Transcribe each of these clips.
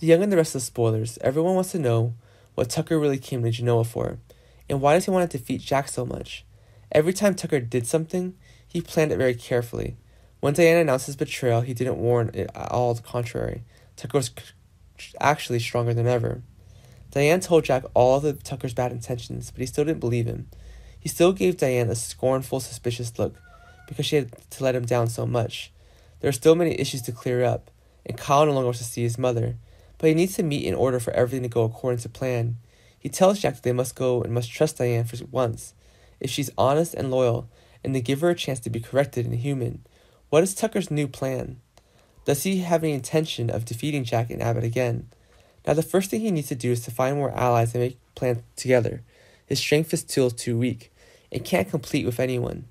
The Young and the Restless spoilers, everyone wants to know what Tucker really came to Genoa for, and why does he want to defeat Jack so much? Every time Tucker did something, he planned it very carefully. When Diana announced his betrayal, he didn't warn it at all the contrary. Tucker was actually stronger than ever. Diane told Jack all of Tucker's bad intentions, but he still didn't believe him. He still gave Diane a scornful, suspicious look because she had to let him down so much. There are still many issues to clear up, and Kyle no longer wants to see his mother, but he needs to meet in order for everything to go according to plan. He tells Jack that they must go and must trust Diane for once, if she's honest and loyal, and to give her a chance to be corrected and human. What is Tucker's new plan? Does he have any intention of defeating Jack and Abbott again? Now, the first thing he needs to do is to find more allies and make plans together. His strength is still too weak and can't complete with anyone.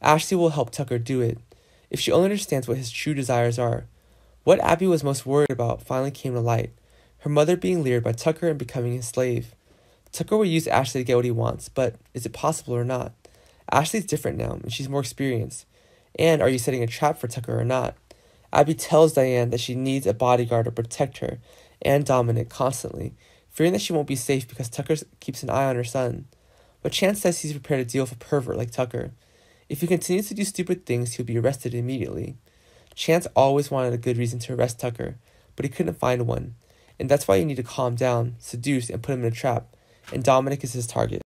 Ashley will help Tucker do it, if she only understands what his true desires are. What Abby was most worried about finally came to light her mother being lured by Tucker and becoming his slave. Tucker will use Ashley to get what he wants, but is it possible or not? Ashley's different now, and she's more experienced. And are you setting a trap for Tucker or not? Abby tells Diane that she needs a bodyguard to protect her and Dominic constantly, fearing that she won't be safe because Tucker keeps an eye on her son. But Chance says he's prepared to deal with a pervert like Tucker. If he continues to do stupid things, he'll be arrested immediately. Chance always wanted a good reason to arrest Tucker, but he couldn't find one, and that's why you need to calm down, seduce, and put him in a trap, and Dominic is his target.